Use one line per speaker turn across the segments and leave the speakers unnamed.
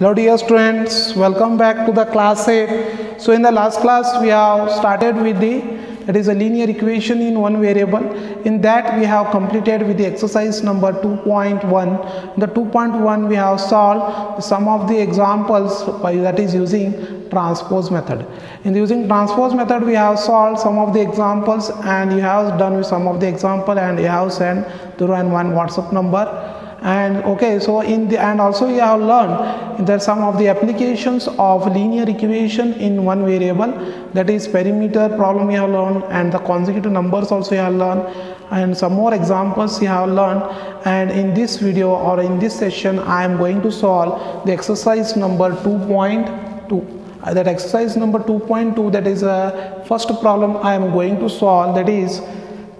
Hello dear students, welcome back to the class 8. So in the last class we have started with the that is a linear equation in one variable. In that we have completed with the exercise number 2.1. In the 2.1 we have solved some of the examples by that is using transpose method. In using transpose method we have solved some of the examples and you have done with some of the example and you have sent through and one WhatsApp number and okay so in the and also you have learned that some of the applications of linear equation in one variable that is perimeter problem you have learned and the consecutive numbers also you have learned. And some more examples you have learned. And in this video or in this session i am going to solve the exercise number 2.2 uh, that exercise number 2.2 that is a first problem i am going to solve that is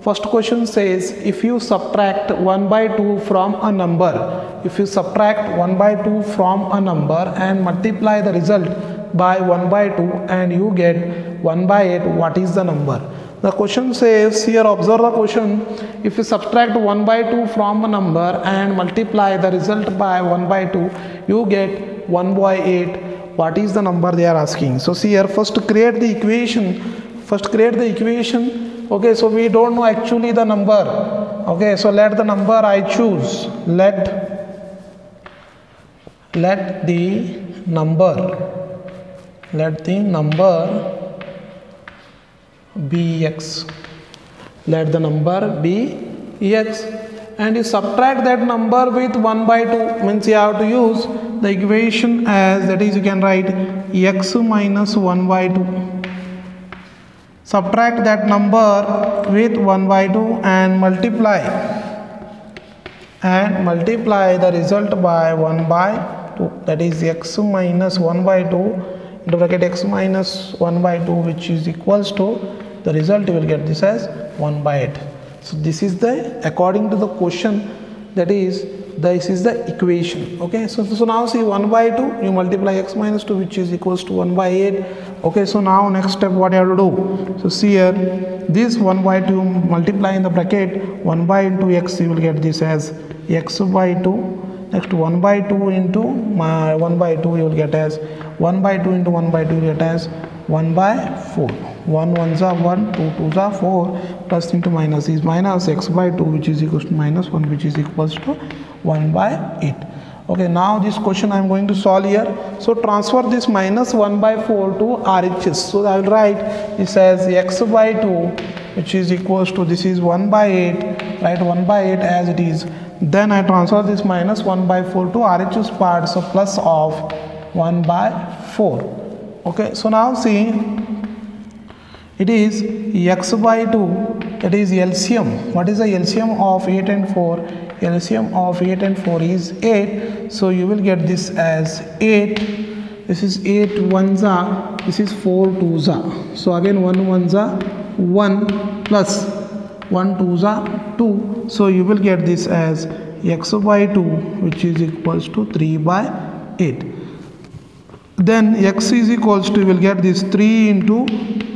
First question says if you subtract 1 by 2 from a number, if you subtract 1 by 2 from a number and multiply the result by 1 by 2 and you get 1 by 8, what is the number? The question says here observe the question. If you subtract 1 by 2 from a number and multiply the result by 1 by 2 you get 1 by 8 what is the number they are asking? So see here first create the equation. First create the equation okay so we don't know actually the number. Okay so let the number i choose. Let let the number let the number be x. Let the number be x. And you subtract that number with 1 by 2 means you have to use the equation as that is you can write x minus 1 by 2 subtract that number with 1 by 2 and multiply. And multiply the result by 1 by 2 that is x minus 1 by 2 into bracket x minus 1 by 2 which is equals to the result you will get this as 1 by 8 so this is the according to the question that is this is the equation. Okay so, so now see 1 by 2 you multiply x minus 2 which is equals to 1 by 8 okay so now next step what you have to do? So see here this 1 by 2 multiply in the bracket 1 by into x you will get this as x by 2 next 1 by 2 into my 1 by 2 you will get as 1 by 2 into 1 by 2 you get as 1 by 4 1 1s are 1 2 2s are 4 plus into minus is minus x by 2 which is equals to minus 1 which is equals to 1 by 8 okay now this question i am going to solve here. So transfer this minus 1 by 4 to RHS so i will write this as x by 2 which is equals to this is 1 by 8 write 1 by 8 as it is. Then i transfer this minus 1 by 4 to RHS part so plus of 1 by 4 okay so now see it is x by 2 that is LCM what is the LCM of 8 and 4 LCM of 8 and 4 is 8 so you will get this as 8 this is 8 1s are. This is 4 2s are. So again 1 1s are 1 plus 1 2s are 2 so you will get this as x by 2 which is equals to 3 by 8 then x is equals to you will get this 3 into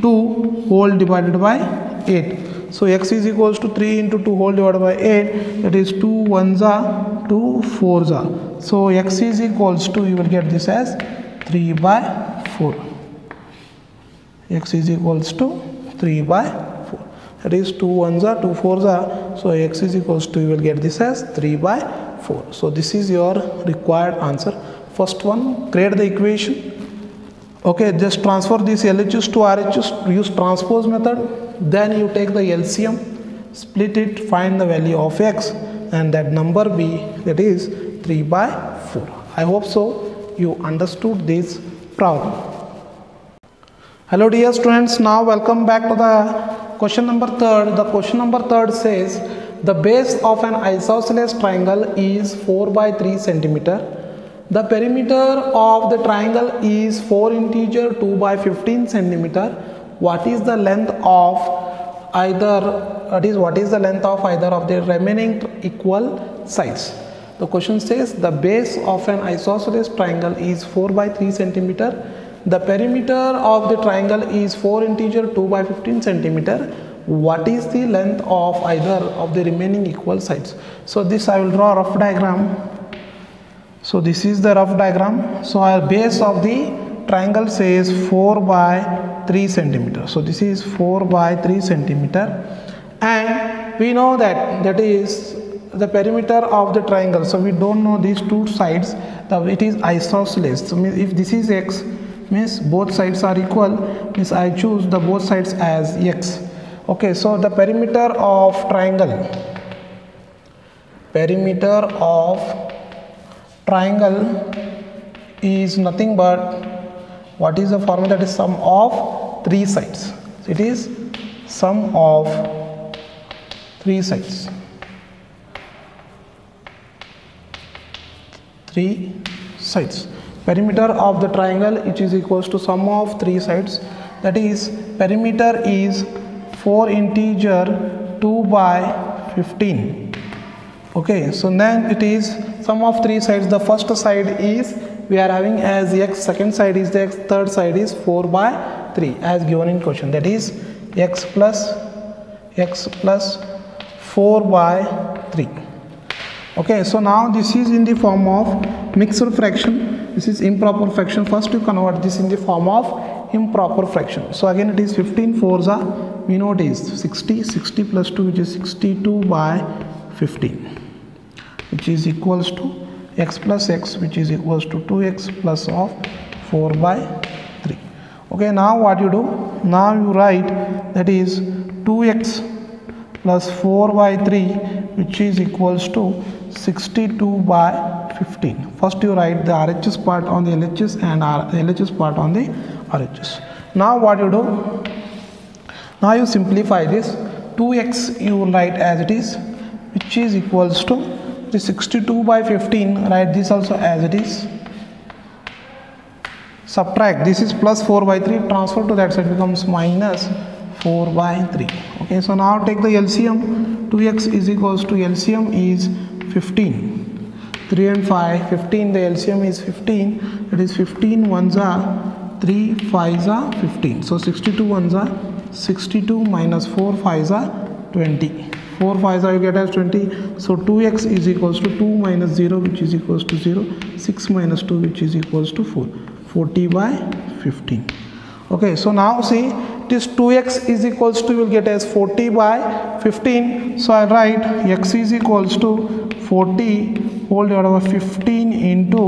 2 whole divided by 8 so x is equals to 3 into 2 whole divided by 8 that is 2 1s are 2 4s are. So x is equals to you will get this as 3 by 4. x is equals to 3 by 4 that is 2 1s are 2 4s are. So x is equals to you will get this as 3 by 4. So this is your required answer. First one create the equation okay just transfer this LHS to RHS use transpose method then you take the LCM split it find the value of x and that number b that is 3 by 4 I hope so you understood this problem. Hello dear students. Now welcome back to the question number third. The question number third says the base of an isosceles triangle is 4 by 3 centimeter. The perimeter of the triangle is 4 integer 2 by 15 centimeter what is the length of either that is what is the length of either of the remaining equal sides? The question says the base of an isosceles triangle is 4 by 3 centimeter. The perimeter of the triangle is 4 integer 2 by 15 centimeter. What is the length of either of the remaining equal sides? So this i will draw a rough diagram. So this is the rough diagram. So our base of the triangle says 4 by 3 centimeter. So this is 4 by 3 centimeter. And we know that that is the perimeter of the triangle. So we don't know these two sides. The it is isosceles. So if this is x means both sides are equal. Means i choose the both sides as x. Okay so the perimeter of triangle. Perimeter of triangle is nothing but what is the formula? That is sum of three sides. So it is sum of three sides. Three sides. Perimeter of the triangle which is equals to sum of three sides. That is perimeter is 4 integer 2 by 15 okay so then it is sum of three sides. The first side is we are having as x second side is the x third side is 4 by 3 as given in question. That is x plus x plus 4 by 3 okay so now this is in the form of mixed fraction. This is improper fraction. First you convert this in the form of improper fraction. So again it is 15 fours are we know it is 60 60 plus 2 which is 62 by 15 which is equals to x plus x which is equals to 2x plus of 4 by 3 okay now what you do? Now you write that is 2x plus 4 by 3 which is equals to 62 by 15 first you write the RHS part on the LHS and the LHS part on the RHS now what you do? Now you simplify this. 2x you write as it is which is equals to the 62 by 15 write this also as it is. Subtract this is plus 4 by 3 transfer to that side becomes minus 4 by 3 okay so now take the LCM 2x is equals to LCM is 15 3 and 5 15 the LCM is 15 it is 15 ones are 3 5s are 15 so 62 ones are 62 minus 4 5s are 20 4 5s are you get as 20 so 2x is equals to 2 minus 0 which is equals to 0 6 minus 2 which is equals to 4 40 by 15 okay so now see this 2x is equals to you will get as 40 by 15 so i write x is equals to 40 whole divided by 15 into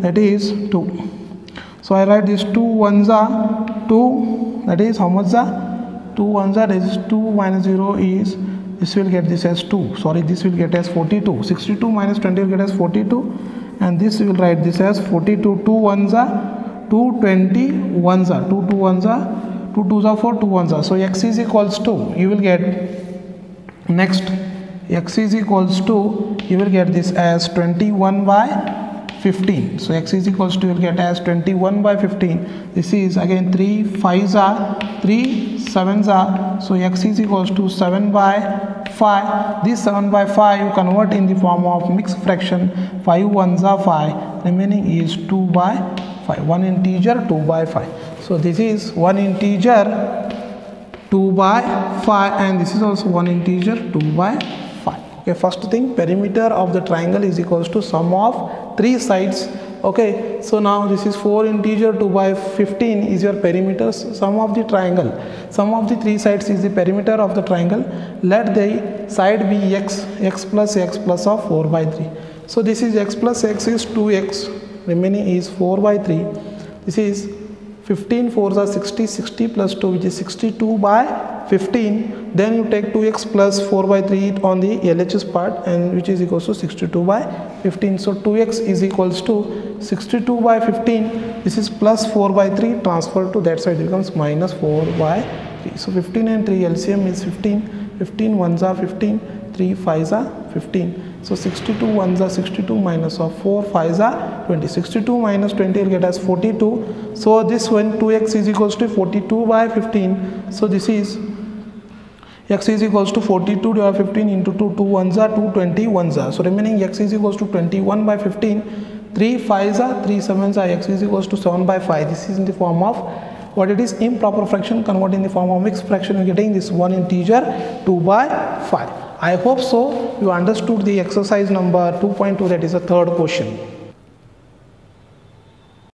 that is 2 so i write this 2 ones are 2 that is how much are? 2 ones are this is 2 minus 0 is this will get this as 2 sorry this will get as 42 62 minus 20 will get as 42 and this will write this as 42 2 ones are 2 20 ones are. 2 2 ones are 2 2s are 4 2 ones are. So x is equals to you will get next. X is equals to you will get this as 21 by 15 so x is equals to you will get as 21 by 15 this is again 3 5s are 3 7s are. So x is equals to 7 by 5 this 7 by 5 you convert in the form of mixed fraction 5 ones are 5 remaining is 2 by 5 one integer 2 by 5 so this is one integer 2 by 5 and this is also one integer 2 by 5 okay first thing perimeter of the triangle is equals to sum of three sides okay so now this is 4 integer 2 by 15 is your perimeter sum of the triangle. Sum of the three sides is the perimeter of the triangle. Let the side be x x plus x plus of 4 by 3 so this is x plus x is 2x remaining is 4 by 3 this is 15 4s are 60 60 plus 2 which is 62 by 15 then you take 2x plus 4 by 3 on the LHS part and which is equals to 62 by 15 so 2x is equals to 62 by 15 this is plus 4 by 3 transfer to that side becomes minus 4 by 3 so 15 and 3 LCM is 15 15 ones are 15 3 5s are 15 so 62 ones are 62 minus of 4 5s are 20. 62 minus 20 will get as 42. So this one 2x is equals to 42 by 15. So this is x is equals to 42 divided by 15 into 2 2 ones are 2 20 ones are. So remaining x is equals to 21 by 15 3 5s are 3 7s are x is equals to 7 by 5 this is in the form of what it is improper fraction convert in the form of mixed fraction you're getting this one integer 2 by 5 I hope so you understood the exercise number 2.2 that is the third question.